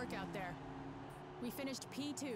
Work out there. We finished P2.